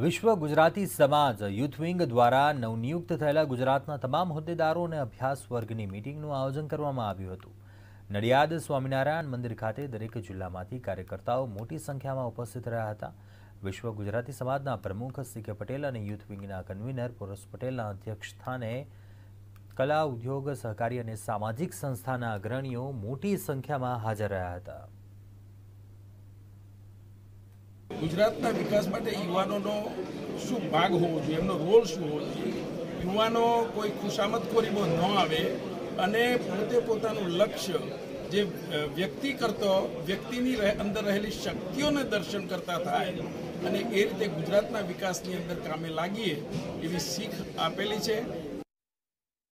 વિશ્વ ગુજરાતી સમાજ youth wing દ્વારા નવનિયુક્ત થયેલા ગુજરાતના તમામ હોદ્દેદારો અને અભ્યાસ વર્ગની મિટિંગનું આયોજન કરવામાં આવ્યું હતું. નડિયાદ સ્વામિનારાયણ મંદિર ખાતે દરેક જિલ્લામાંથી કાર્યકર્તાઓ મોટી સંખ્યામાં ઉપસ્થિત રહ્યા હતા. વિશ્વ ગુજરાતી સમાજના પ્રમુખ સી પટેલ અને યુથ વિંગના કન્વીનર પોરસ પટેલના અધ્યક્ષસ્થાને કલા ઉદ્યોગ, સહકારી અને સામાજિક સંસ્થાના અગ્રણીઓ મોટી સંખ્યામાં હાજર રહ્યા હતા. ગુજરાતના વિકાસ માટે યુવાનોનો શું ભાગ હોવો જોઈએ? એમનો રોલ શું હોવો જોઈએ? યુવાનો કોઈ ખુશામતખોરીમાં ન આવે અને પોતે પોતાનું લક્ષ્ય જે વ્યક્તિ કરતો, વ્યક્તિની અંદર રહેલી શક્તિઓને દર્શન કરતા થાય અને એ રીતે ગુજરાતના વિકાસની અંદર કામે લાગીએ એવી શીખ આપેલી છે.